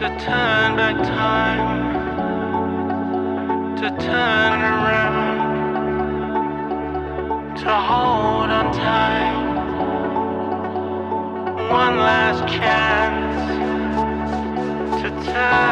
to turn back time, to turn around, to hold on tight. One last chance to turn